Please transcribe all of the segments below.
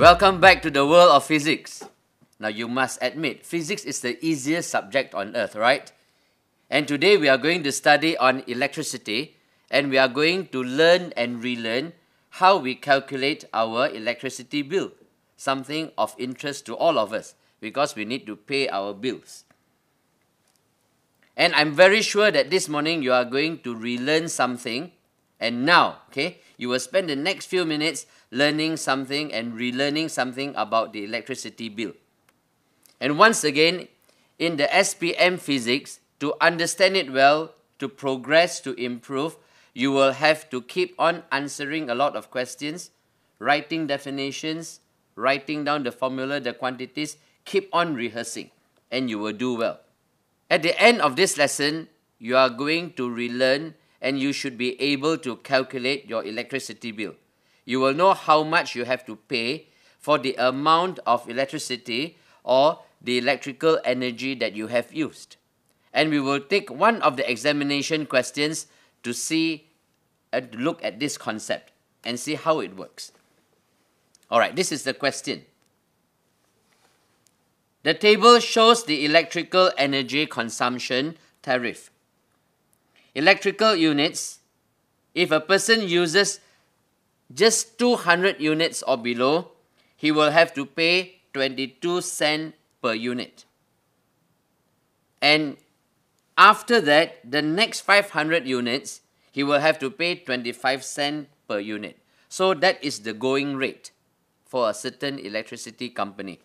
Welcome back to the world of physics. Now, you must admit, physics is the easiest subject on earth, right? And today we are going to study on electricity and we are going to learn and relearn how we calculate our electricity bill, something of interest to all of us because we need to pay our bills. And I'm very sure that this morning you are going to relearn something. And now, okay, you will spend the next few minutes learning something and relearning something about the electricity bill. And once again, in the SPM physics, to understand it well, to progress, to improve, you will have to keep on answering a lot of questions, writing definitions, writing down the formula, the quantities, keep on rehearsing, and you will do well. At the end of this lesson, you are going to relearn and you should be able to calculate your electricity bill. You will know how much you have to pay for the amount of electricity or the electrical energy that you have used. And we will take one of the examination questions to see uh, and look at this concept and see how it works. All right, this is the question. The table shows the electrical energy consumption tariff. Electrical units, if a person uses just 200 units or below, he will have to pay 22 cent per unit. And after that, the next 500 units, he will have to pay 25 cent per unit. So that is the going rate for a certain electricity company.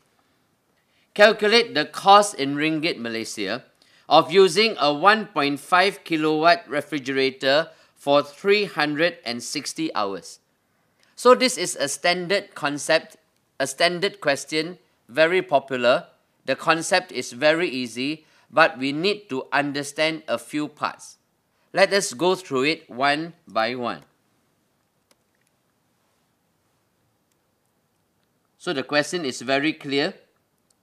Calculate the cost in ringgit Malaysia of using a 1.5 kilowatt refrigerator for 360 hours. So this is a standard concept, a standard question, very popular. The concept is very easy, but we need to understand a few parts. Let us go through it one by one. So the question is very clear.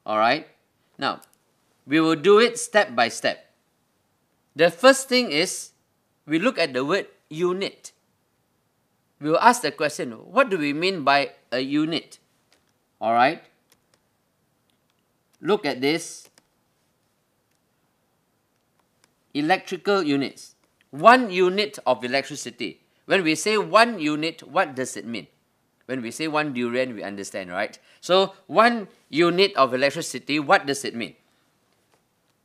All right. Now, we will do it step by step. The first thing is we look at the word unit. We will ask the question what do we mean by a unit? All right. Look at this. Electrical units. One unit of electricity. When we say one unit, what does it mean? When we say one durian, we understand, right? So, one unit of electricity, what does it mean?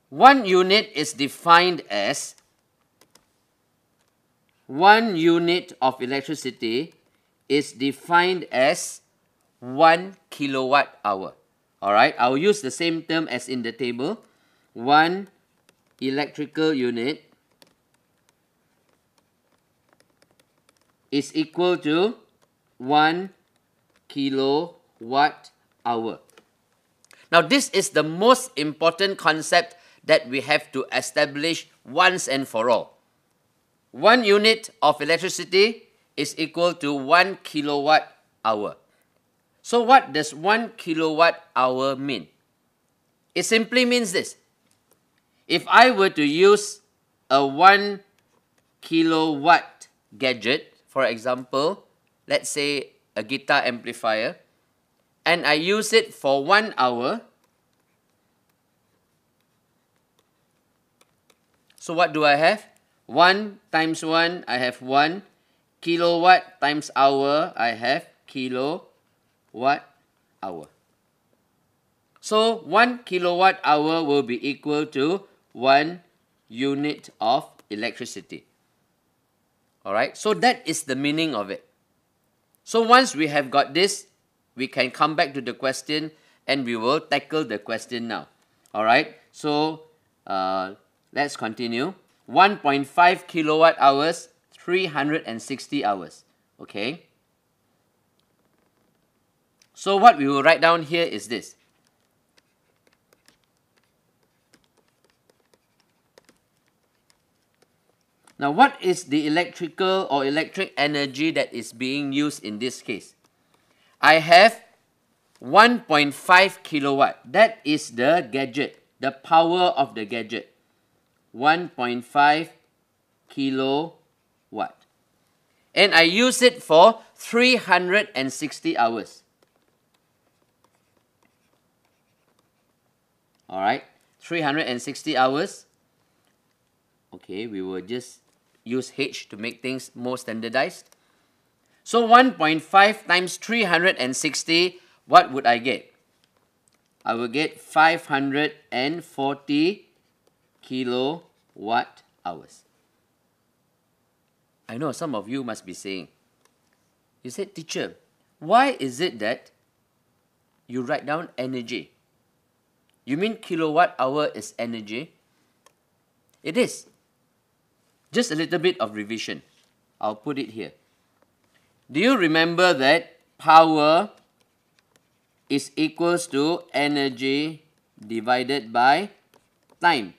One unit is defined as one unit of electricity is defined as one kilowatt hour. Alright, I'll use the same term as in the table. One electrical unit is equal to 1 kilowatt hour. Now, this is the most important concept that we have to establish once and for all. One unit of electricity is equal to 1 kilowatt hour. So, what does 1 kilowatt hour mean? It simply means this. If I were to use a 1 kilowatt gadget, for example, let's say a guitar amplifier, and I use it for one hour, so what do I have? 1 times 1, I have 1. Kilowatt times hour, I have kilowatt hour. So 1 kilowatt hour will be equal to 1 unit of electricity. Alright, so that is the meaning of it. So once we have got this, we can come back to the question and we will tackle the question now. Alright, so uh, let's continue. 1.5 kilowatt hours, 360 hours. Okay. So what we will write down here is this. Now, what is the electrical or electric energy that is being used in this case? I have 1.5 kilowatt. That is the gadget, the power of the gadget. 1.5 kilowatt. And I use it for 360 hours. All right, 360 hours. Okay, we will just use H to make things more standardized. So 1.5 times 360, what would I get? I will get 540 kilo kilowatt hours. I know some of you must be saying, you said, teacher, why is it that you write down energy? You mean kilowatt hour is energy? It is. Just a little bit of revision. I'll put it here. Do you remember that power is equals to energy divided by time?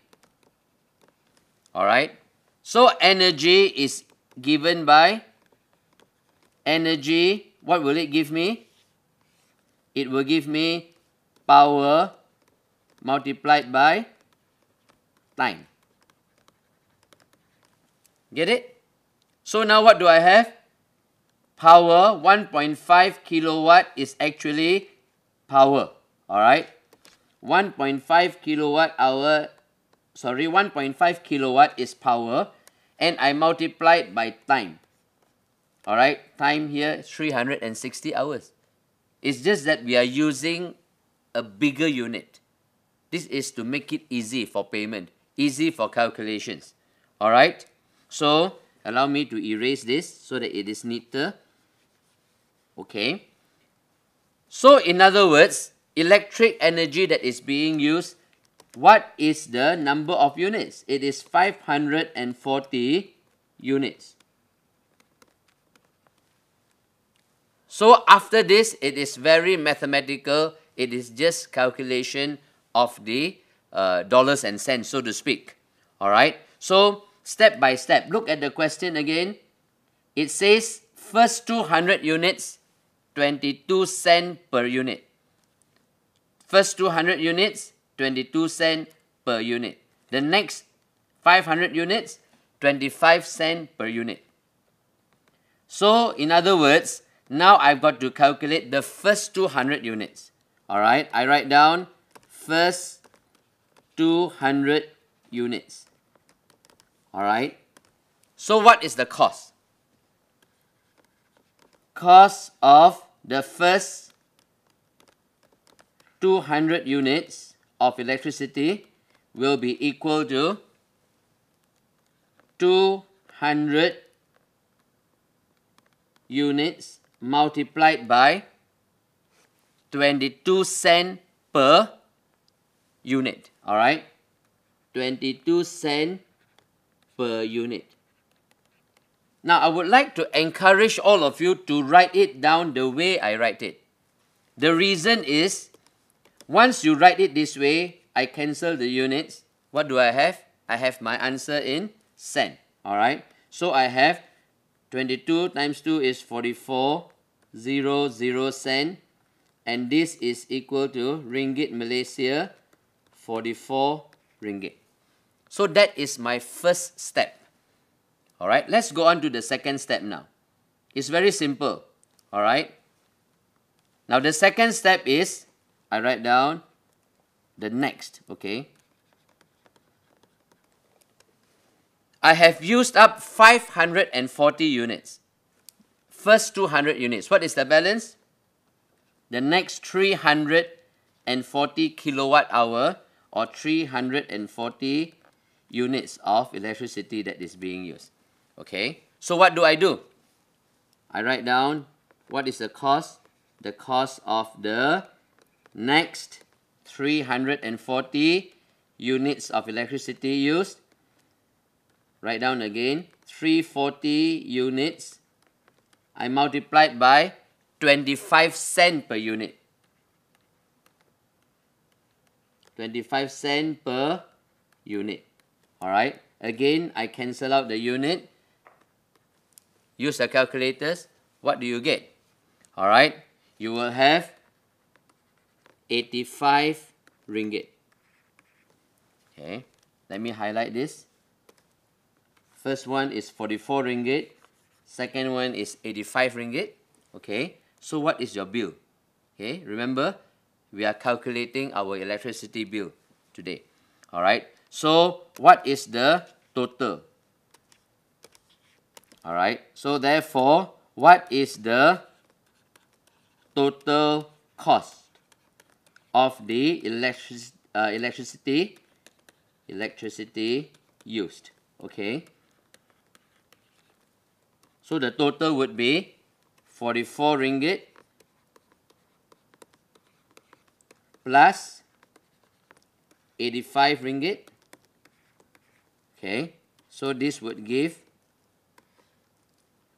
Alright? So energy is given by energy. What will it give me? It will give me power multiplied by time. Get it? So now what do I have? Power 1.5 kilowatt is actually power. Alright? 1.5 kilowatt hour, sorry, 1.5 kilowatt is power and I multiplied by time. Alright, time here 360 hours. It's just that we are using a bigger unit. This is to make it easy for payment, easy for calculations. Alright, so allow me to erase this so that it is neater. Okay. So in other words, electric energy that is being used, what is the number of units? It is 540 units. So after this, it is very mathematical. It is just calculation of the uh, dollars and cents, so to speak. All right. So step by step, look at the question again. It says first 200 units, 22 cent per unit. First 200 units, 22 cent per unit. The next 500 units, 25 cent per unit. So in other words, now I've got to calculate the first 200 units. Alright, I write down first 200 units. Alright, so what is the cost? Cost of the first 200 units of electricity will be equal to 200 units multiplied by 22 cent per unit. All right, 22 cent per unit. Now, I would like to encourage all of you to write it down the way I write it. The reason is, once you write it this way, I cancel the units. What do I have? I have my answer in cent. All right. So I have 22 times 2 is 44, 0, 0 cent. And this is equal to ringgit Malaysia, 44 ringgit. So that is my first step. All right. Let's go on to the second step now. It's very simple. All right. Now the second step is I write down the next. Okay. I have used up 540 units. First 200 units. What is the balance? The next 340 kilowatt hour or 340 units of electricity that is being used. Okay, so what do I do? I write down what is the cost? The cost of the next 340 units of electricity used. Write down again 340 units. I multiplied by 25 cent per unit. 25 cent per unit. Alright again I cancel out the unit. Use the calculators. What do you get? Alright you will have 85 ringgit okay let me highlight this First one is 44 ringgit. Second one is 85 ringgit. Okay. So what is your bill? Okay. Remember, we are calculating our electricity bill. today. All right. So what is the total? All right. So therefore, what is the total cost of the electric, uh, electricity electricity used? Okay. So the total would be 44 ringgit plus 85 ringgit. Okay, so this would give,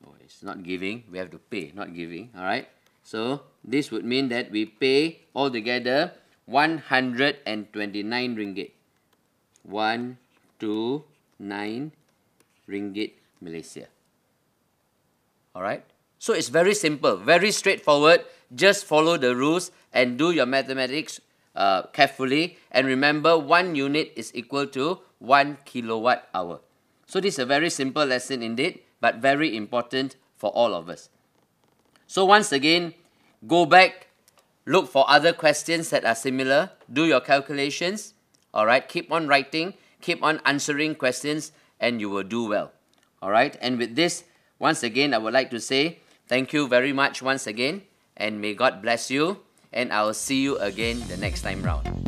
oh, it's not giving, we have to pay, not giving, all right? So this would mean that we pay altogether 129 ringgit. 129 ringgit Malaysia. All right? So it's very simple, very straightforward. Just follow the rules and do your mathematics uh, carefully. And remember, one unit is equal to one kilowatt hour. So this is a very simple lesson indeed, but very important for all of us. So once again, go back, look for other questions that are similar, do your calculations. All right, keep on writing, keep on answering questions, and you will do well. All right, and with this, once again, I would like to say Thank you very much once again, and may God bless you, and I'll see you again the next time round.